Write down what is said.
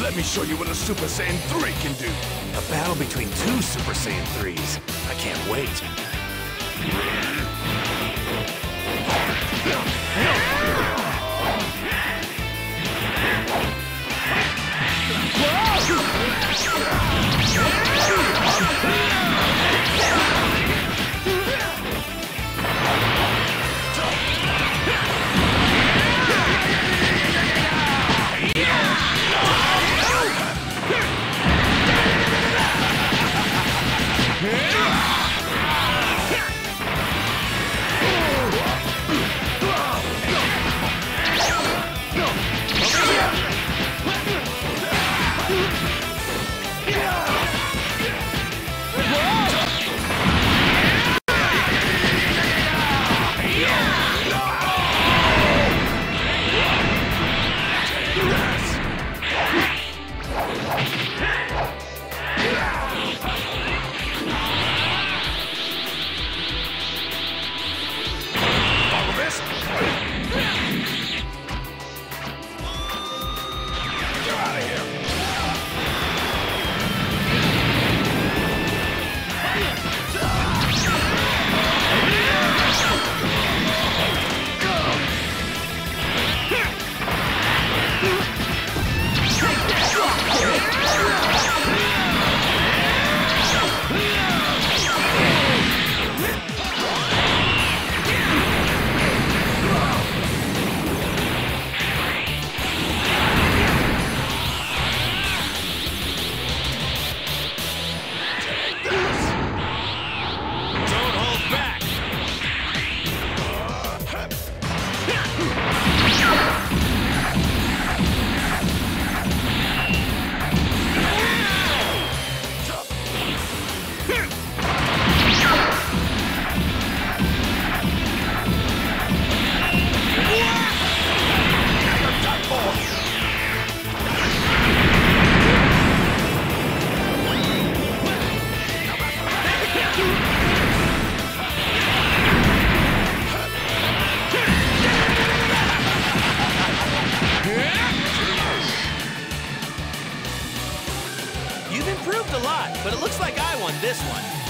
Let me show you what a Super Saiyan 3 can do. A battle between two Super Saiyan 3s. I can't wait. Improved a lot, but it looks like I won this one.